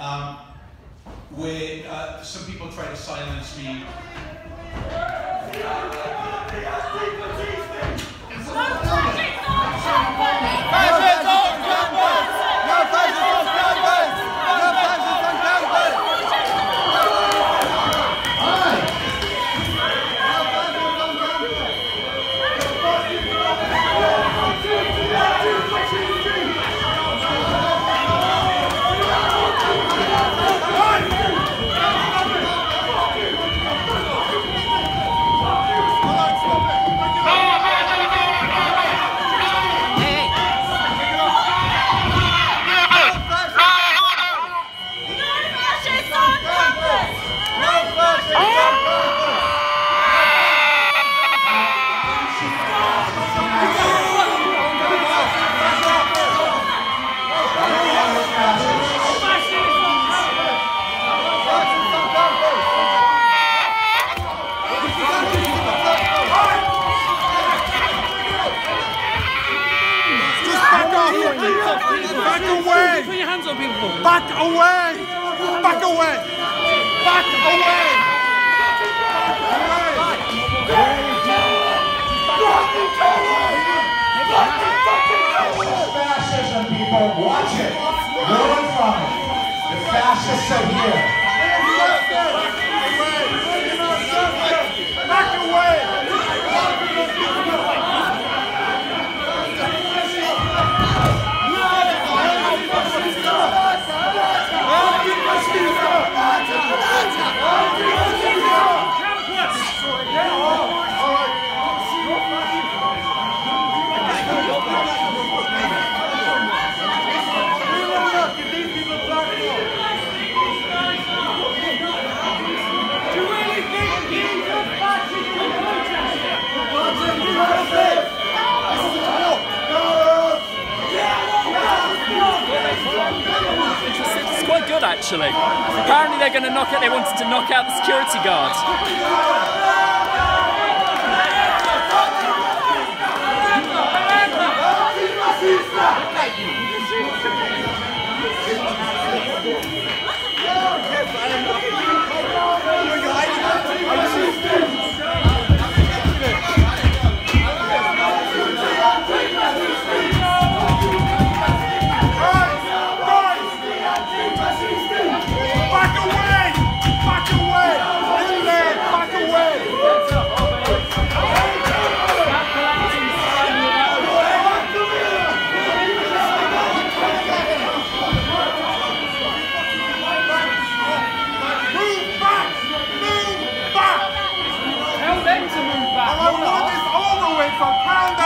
um, where uh, some people try to silence me. Away! Put your hands on people. Back away! Back away! Back away! Fascism, people, watch it. Learn from it. The fascists are here. Actually. Apparently they're going to knock out. They wanted to knock out the security guard. so kind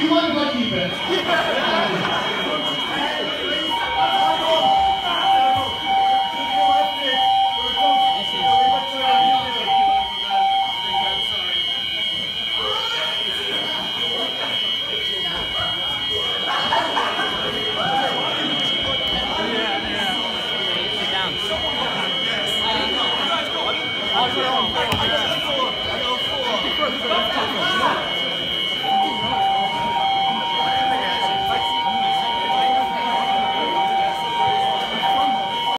You mind if I keep it? I'll go on. I'll go on. Go on.